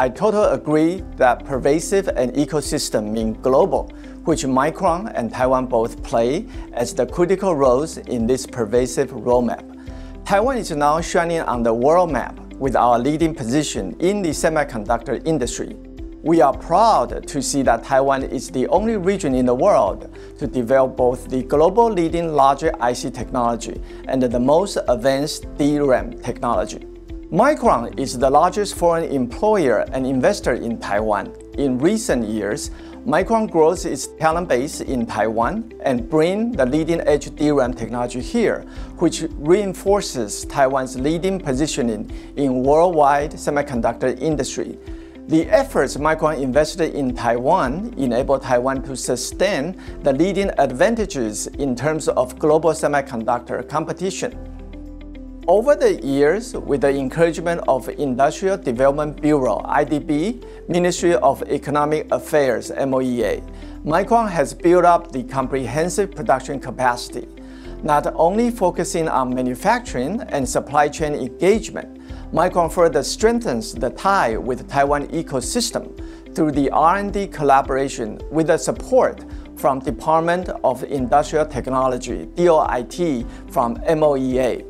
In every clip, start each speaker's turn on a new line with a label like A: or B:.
A: I totally agree that pervasive and ecosystem mean global, which Micron and Taiwan both play as the critical roles in this pervasive roadmap. Taiwan is now shining on the world map with our leading position in the semiconductor industry. We are proud to see that Taiwan is the only region in the world to develop both the global leading logic IC technology and the most advanced DRAM technology. Micron is the largest foreign employer and investor in Taiwan. In recent years, Micron grows its talent base in Taiwan and bring the leading edge DRAM technology here, which reinforces Taiwan's leading positioning in worldwide semiconductor industry. The efforts Micron invested in Taiwan enable Taiwan to sustain the leading advantages in terms of global semiconductor competition. Over the years, with the encouragement of Industrial Development Bureau (IDB), Ministry of Economic Affairs (MOEA), Micron has built up the comprehensive production capacity, not only focusing on manufacturing and supply chain engagement. Micron further strengthens the tie with Taiwan ecosystem through the R&D collaboration with the support from Department of Industrial Technology (DOIT) from MOEA.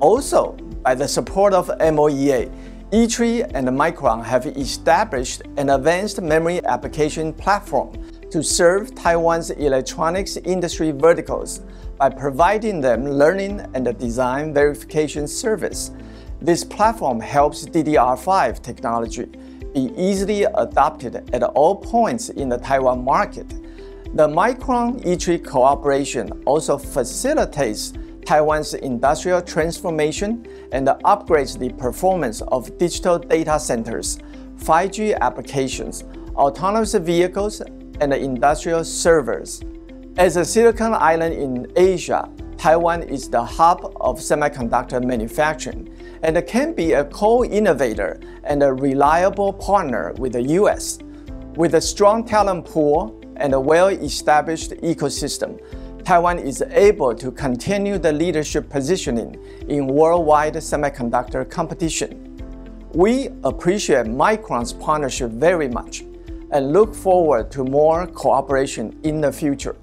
A: Also, by the support of MOEA, ITRI and Micron have established an advanced memory application platform to serve Taiwan's electronics industry verticals by providing them learning and design verification service. This platform helps DDR5 technology be easily adopted at all points in the Taiwan market. The Micron ITRI cooperation also facilitates Taiwan's industrial transformation and upgrades the performance of digital data centers, 5G applications, autonomous vehicles, and industrial servers. As a Silicon Island in Asia, Taiwan is the hub of semiconductor manufacturing and can be a co-innovator and a reliable partner with the US. With a strong talent pool and a well-established ecosystem, Taiwan is able to continue the leadership positioning in worldwide semiconductor competition. We appreciate Micron's partnership very much and look forward to more cooperation in the future.